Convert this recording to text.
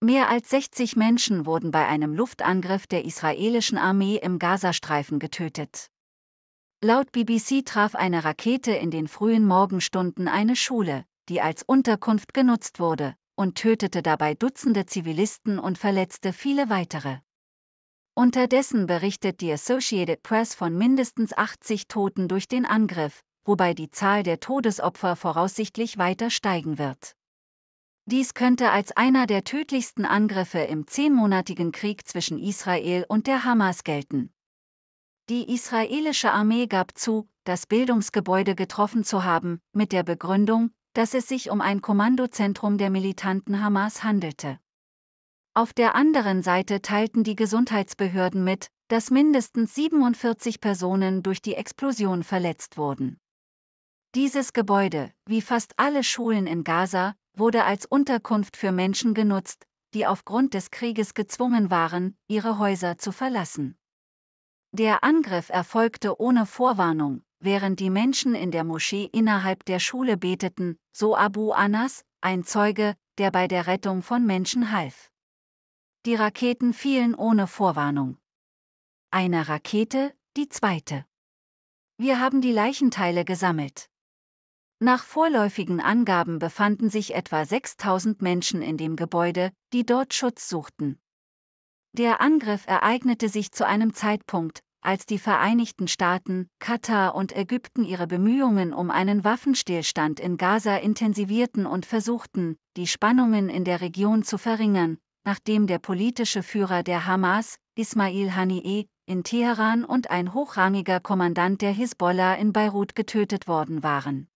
Mehr als 60 Menschen wurden bei einem Luftangriff der israelischen Armee im Gazastreifen getötet. Laut BBC traf eine Rakete in den frühen Morgenstunden eine Schule, die als Unterkunft genutzt wurde, und tötete dabei Dutzende Zivilisten und verletzte viele weitere. Unterdessen berichtet die Associated Press von mindestens 80 Toten durch den Angriff, wobei die Zahl der Todesopfer voraussichtlich weiter steigen wird. Dies könnte als einer der tödlichsten Angriffe im zehnmonatigen Krieg zwischen Israel und der Hamas gelten. Die israelische Armee gab zu, das Bildungsgebäude getroffen zu haben, mit der Begründung, dass es sich um ein Kommandozentrum der militanten Hamas handelte. Auf der anderen Seite teilten die Gesundheitsbehörden mit, dass mindestens 47 Personen durch die Explosion verletzt wurden. Dieses Gebäude, wie fast alle Schulen in Gaza, wurde als Unterkunft für Menschen genutzt, die aufgrund des Krieges gezwungen waren, ihre Häuser zu verlassen. Der Angriff erfolgte ohne Vorwarnung, während die Menschen in der Moschee innerhalb der Schule beteten, so Abu Anas, ein Zeuge, der bei der Rettung von Menschen half. Die Raketen fielen ohne Vorwarnung. Eine Rakete, die zweite. Wir haben die Leichenteile gesammelt. Nach vorläufigen Angaben befanden sich etwa 6000 Menschen in dem Gebäude, die dort Schutz suchten. Der Angriff ereignete sich zu einem Zeitpunkt, als die Vereinigten Staaten, Katar und Ägypten ihre Bemühungen um einen Waffenstillstand in Gaza intensivierten und versuchten, die Spannungen in der Region zu verringern, nachdem der politische Führer der Hamas, Ismail Haniyeh, in Teheran und ein hochrangiger Kommandant der Hisbollah in Beirut getötet worden waren.